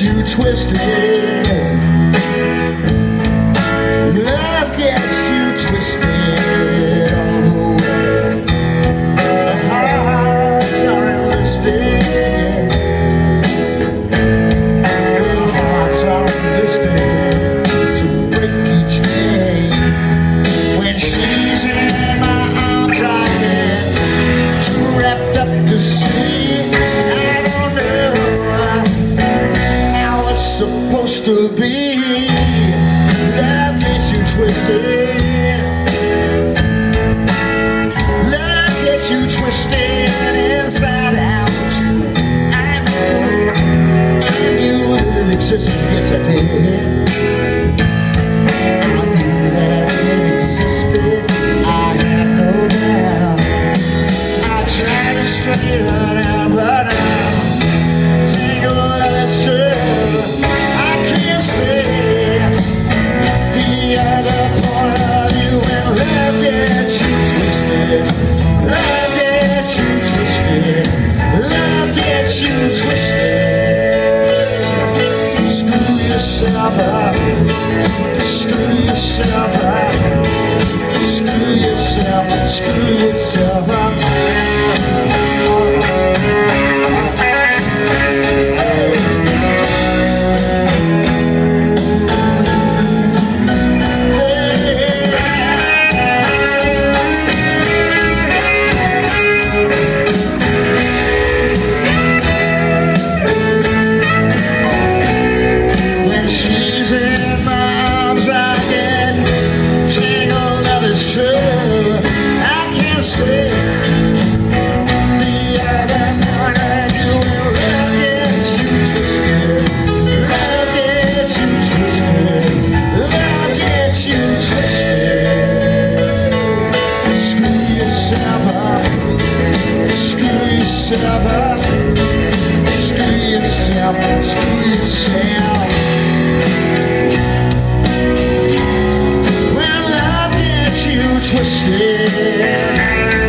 you twisted. Love gets you twisted all the way. The hearts are enlisted. The hearts are enlisted to break each day. When she's in my arms, I get too wrapped up to see. Supposed to be. Love gets you twisted. Love gets you twisted inside out. I knew, I knew that it existed. Yes, I did. I knew that it existed. I had no doubt. I tried to straighten out, up. Screw yourself up. Screw yourself. Screw yourself up. Yourself. Screw yourself. Screw yourself. When love gets you twisted